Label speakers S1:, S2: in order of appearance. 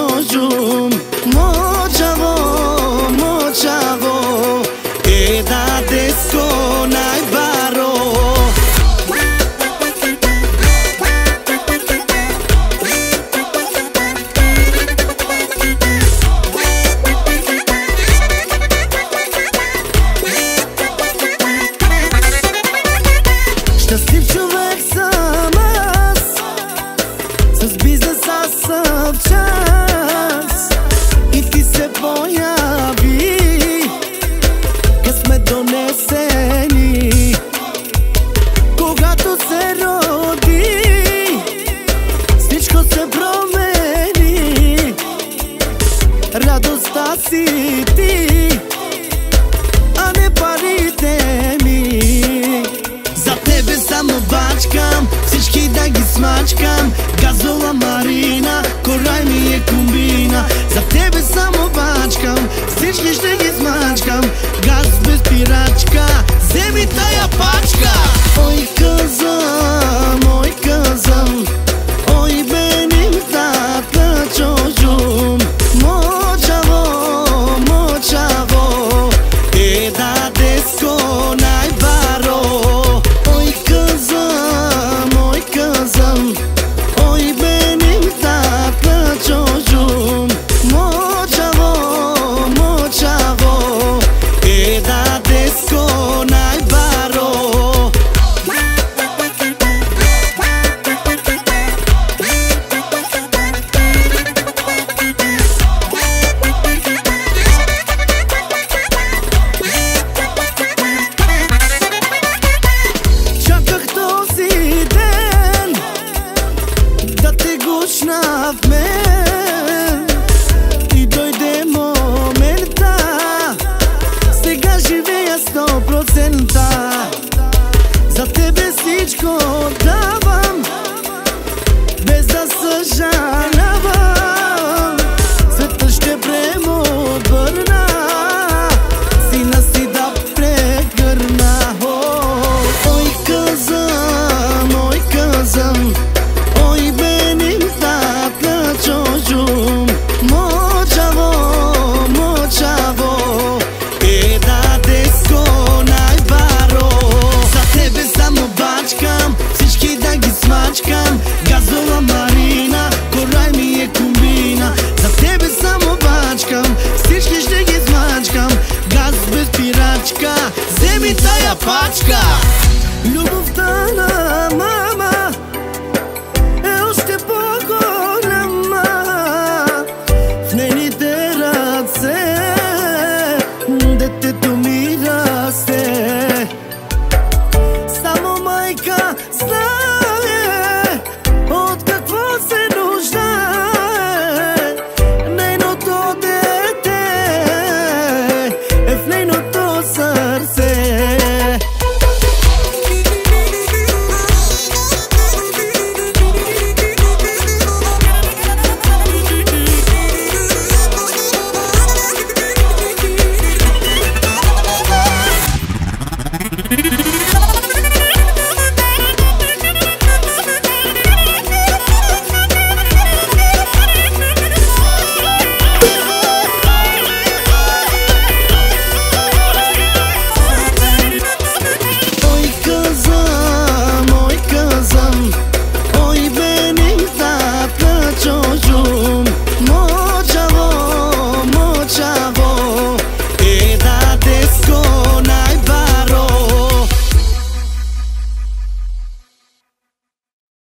S1: Jo jo mo chavo mo chavo che da de sonai varo sta cipt moja of the мачка Земи таја пачка Любовта на мама